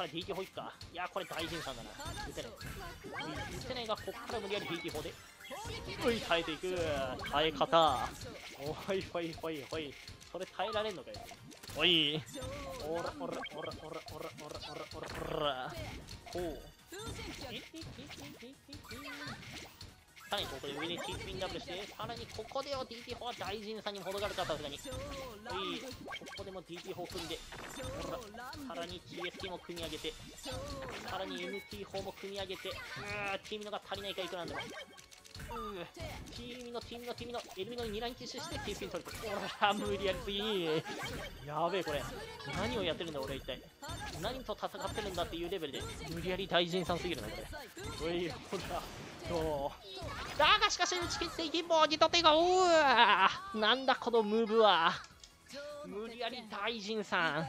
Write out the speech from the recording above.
から DT 砲いくか？いやこれ大臣さんだな。打てない。打てないがこっから無理やり DT 砲でうい耐えていく。耐え方。おいおいおいおい。それ耐えられんのかよ。おい。おらおらおらおらおらおらおらおら。おらこう。さらにここで上にチッピンダブルしてさらにここでは DT4 は大臣さんにも程があるかさすがに。おいここでも DT4 組んで。ほらさらに TST も組み上げてさらに MT4 も組み上げてうーティーミノが足りないかいくらなんでもう。ーティーミノティーミノティーミノエルミノに2ラインキッシュしてティーピン取るおら無理やりすぎ。やべえこれ。何をやってるんだ俺一体。何と戦ってるんだっていうレベルで無理やり大臣さんすぎるなこれ。おいほら。どう？だがしかし打ち切っていきもぎと手がおう。なんだこのムーブは。無理やり大臣さん